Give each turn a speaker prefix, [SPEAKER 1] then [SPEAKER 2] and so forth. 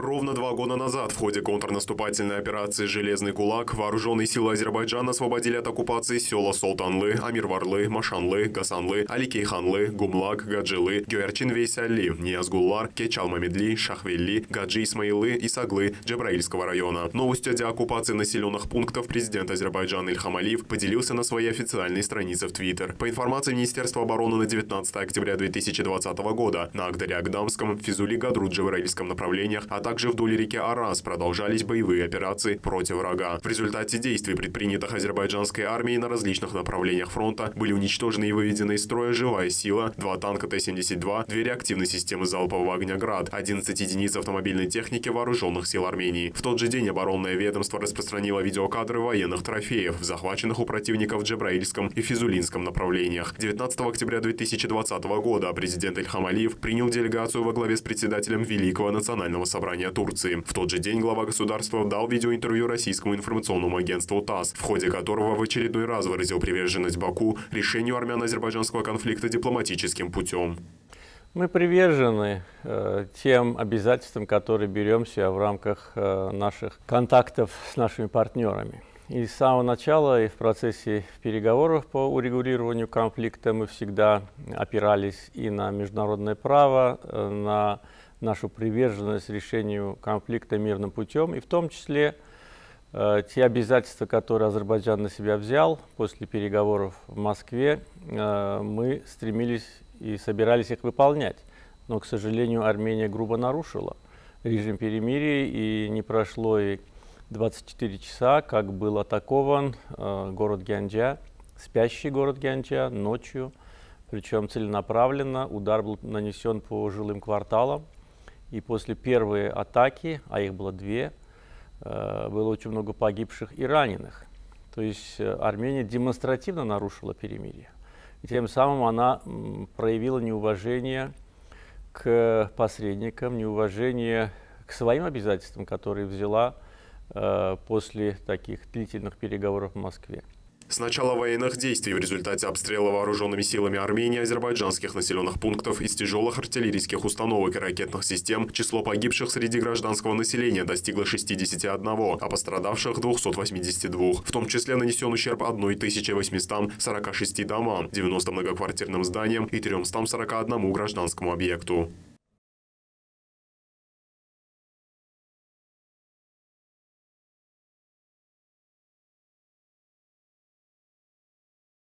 [SPEAKER 1] Ровно два года назад в ходе контрнаступательной операции «Железный кулак» вооруженные силы Азербайджана освободили от оккупации села Солтанлы, Амирварлы, Машанлы, Гасанлы, Аликейханлы, Гумлак, Гаджилы, Гюерчин Вейсалли, Кечалмамедли, Шахвелли, Гаджи Исмаилы и Саглы Джабраильского района. Новостью о деоккупации населенных пунктов президент Азербайджана Ильхам Алиев поделился на своей официальной странице в Твиттер. По информации Министерства обороны на 19 октября 2020 года на Агдаре-Агдамском, Физули, Гадру, Джабраильском направлениях, а также также вдоль реки Арас продолжались боевые операции против врага. В результате действий, предпринятых азербайджанской армией на различных направлениях фронта, были уничтожены и выведены из строя живая сила, два танка Т-72, две реактивные системы залпового огня «Град», 11 единиц автомобильной техники вооруженных сил Армении. В тот же день оборонное ведомство распространило видеокадры военных трофеев, захваченных у противников в Джабраильском и Физулинском направлениях. 19 октября 2020 года президент Ильхам Алиев принял делегацию во главе с председателем Великого национального собрания внимания Турции. В тот же день глава государства дал видеоинтервью российскому информационному агентству ТАСС, в ходе которого в очередной раз выразил приверженность Баку решению армяно-азербайджанского конфликта дипломатическим путем.
[SPEAKER 2] Мы привержены э, тем обязательствам, которые берем себя в рамках э, наших контактов с нашими партнерами. И с самого начала и в процессе переговоров по урегулированию конфликта мы всегда опирались и на международное право, э, на нашу приверженность решению конфликта мирным путем, и в том числе э, те обязательства, которые Азербайджан на себя взял после переговоров в Москве, э, мы стремились и собирались их выполнять. Но, к сожалению, Армения грубо нарушила режим перемирия, и не прошло и 24 часа, как был атакован э, город Гянджа, спящий город Гянджа ночью, причем целенаправленно удар был нанесен по жилым кварталам, и после первой атаки, а их было две, э, было очень много погибших и раненых. То есть э, Армения демонстративно нарушила перемирие. И тем самым она проявила неуважение к посредникам, неуважение к своим обязательствам, которые взяла э, после таких длительных переговоров в Москве.
[SPEAKER 1] С начала военных действий в результате обстрела вооруженными силами Армении азербайджанских населенных пунктов из тяжелых артиллерийских установок и ракетных систем число погибших среди гражданского населения достигло 61, а пострадавших 282. В том числе нанесен ущерб 1846 домам, 90 многоквартирным зданиям и 341 гражданскому объекту.